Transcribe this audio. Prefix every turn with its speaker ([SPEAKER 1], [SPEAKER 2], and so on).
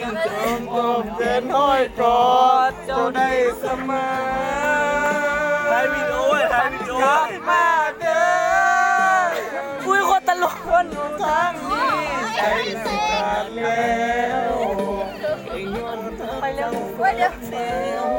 [SPEAKER 1] ยังจมอมเดินห้อยกอดเจ้าได้เสมอ
[SPEAKER 2] ไทยวิดีโอไทยวิดีโอ
[SPEAKER 1] มาเด้อ
[SPEAKER 3] อุ้ยคนตลก
[SPEAKER 1] คนทั้งนี้ใจสั่นแล้วไปเร็ว
[SPEAKER 3] ไปเร็
[SPEAKER 1] ว